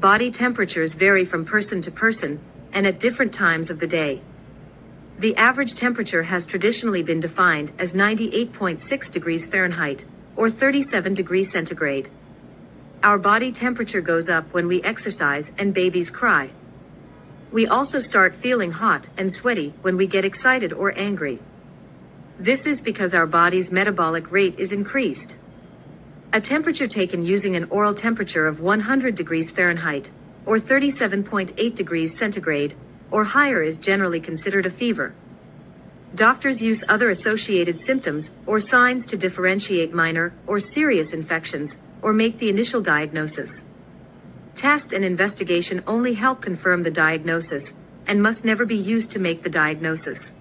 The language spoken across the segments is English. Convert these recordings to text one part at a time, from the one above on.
body temperatures vary from person to person and at different times of the day. The average temperature has traditionally been defined as 98.6 degrees Fahrenheit or 37 degrees centigrade. Our body temperature goes up when we exercise and babies cry. We also start feeling hot and sweaty when we get excited or angry. This is because our body's metabolic rate is increased. A temperature taken using an oral temperature of 100 degrees Fahrenheit or 37.8 degrees centigrade or higher is generally considered a fever. Doctors use other associated symptoms or signs to differentiate minor or serious infections or make the initial diagnosis. Test and investigation only help confirm the diagnosis and must never be used to make the diagnosis.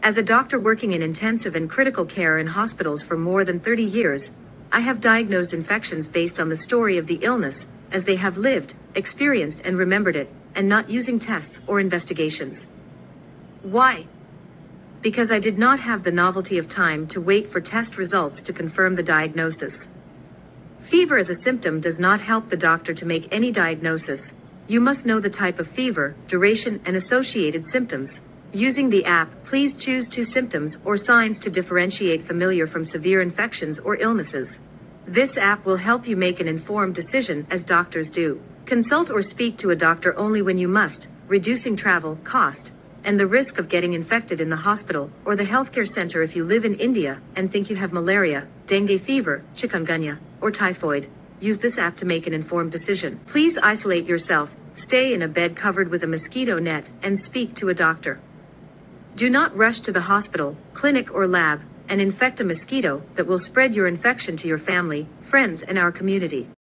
As a doctor working in intensive and critical care in hospitals for more than 30 years, I have diagnosed infections based on the story of the illness, as they have lived, experienced, and remembered it, and not using tests or investigations. Why? Because I did not have the novelty of time to wait for test results to confirm the diagnosis. Fever as a symptom does not help the doctor to make any diagnosis. You must know the type of fever, duration, and associated symptoms. Using the app, please choose two symptoms or signs to differentiate familiar from severe infections or illnesses. This app will help you make an informed decision as doctors do. Consult or speak to a doctor only when you must, reducing travel, cost, and the risk of getting infected in the hospital or the healthcare center if you live in India and think you have malaria, dengue fever, chikungunya, or typhoid. Use this app to make an informed decision. Please isolate yourself, stay in a bed covered with a mosquito net, and speak to a doctor. Do not rush to the hospital, clinic, or lab and infect a mosquito that will spread your infection to your family, friends, and our community.